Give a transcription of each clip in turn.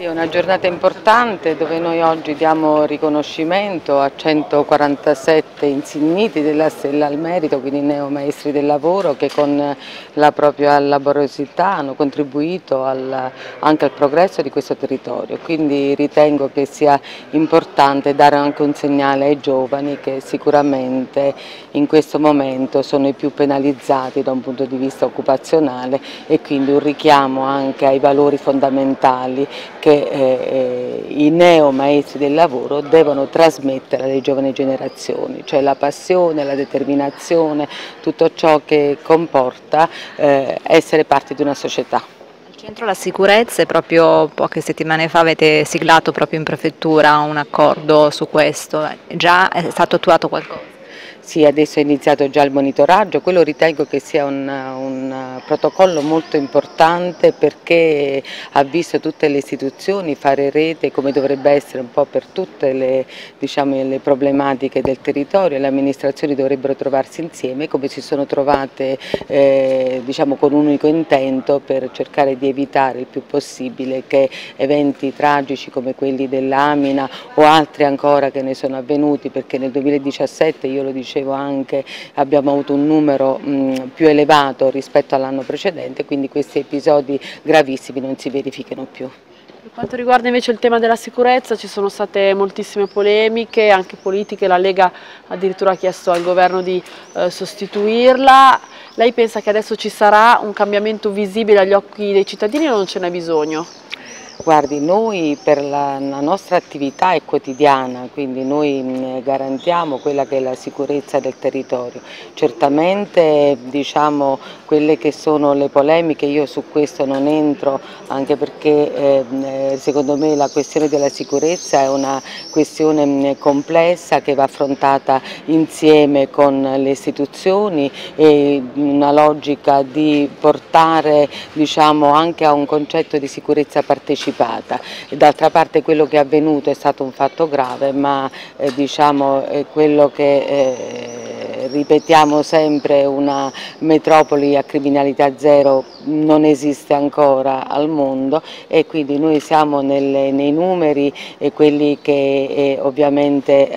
È una giornata importante dove noi oggi diamo riconoscimento a 147 insigniti della Stella al Merito, quindi neo maestri del lavoro che con la propria laboriosità hanno contribuito al, anche al progresso di questo territorio. Quindi ritengo che sia importante dare anche un segnale ai giovani che sicuramente in questo momento sono i più penalizzati da un punto di vista occupazionale e quindi un richiamo anche ai valori fondamentali che che eh, i neo maestri del lavoro devono trasmettere alle giovani generazioni, cioè la passione, la determinazione, tutto ciò che comporta eh, essere parte di una società. Al centro la sicurezza e proprio poche settimane fa avete siglato proprio in prefettura un accordo su questo, già è stato attuato qualcosa? Sì, adesso è iniziato già il monitoraggio, quello ritengo che sia un, un, protocollo molto importante perché ha visto tutte le istituzioni fare rete come dovrebbe essere un po' per tutte le, diciamo, le problematiche del territorio, le amministrazioni dovrebbero trovarsi insieme come si sono trovate eh, diciamo, con un unico intento per cercare di evitare il più possibile che eventi tragici come quelli dell'Amina o altri ancora che ne sono avvenuti perché nel 2017 io lo dicevo dicevo anche abbiamo avuto un numero mh, più elevato rispetto all'anno precedente, quindi questi episodi gravissimi non si verificano più. Per quanto riguarda invece il tema della sicurezza ci sono state moltissime polemiche, anche politiche, la Lega addirittura ha chiesto al governo di eh, sostituirla. Lei pensa che adesso ci sarà un cambiamento visibile agli occhi dei cittadini o non ce n'è bisogno? Guardi, noi per la, la, nostra attività è quotidiana, quindi noi mh, garantiamo quella che è la sicurezza del territorio. Certamente diciamo, quelle che sono le polemiche, io su questo non entro, anche perché eh, secondo me la questione della sicurezza è una questione mh, complessa che va affrontata insieme con le istituzioni e una logica di portare diciamo, anche a un concetto di sicurezza partecipata partecipata. D'altra parte quello che è avvenuto è stato un fatto grave, ma eh, diciamo, è quello che eh, ripetiamo sempre una metropoli a criminalità zero non esiste ancora al mondo e quindi noi siamo nelle, nei numeri e quelli che eh, ovviamente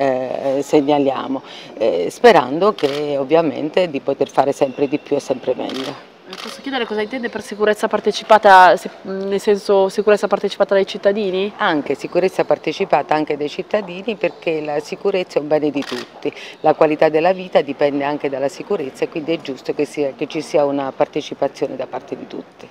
eh, segnaliamo, eh, sperando che ovviamente di poter fare sempre di più e sempre meglio. Posso chiedere cosa intende per sicurezza partecipata, nel senso sicurezza partecipata dai cittadini? Anche sicurezza partecipata anche dai cittadini perché la sicurezza è un bene di tutti, la qualità della vita dipende anche dalla sicurezza e quindi è giusto che, sia, che ci sia una partecipazione da parte di tutti.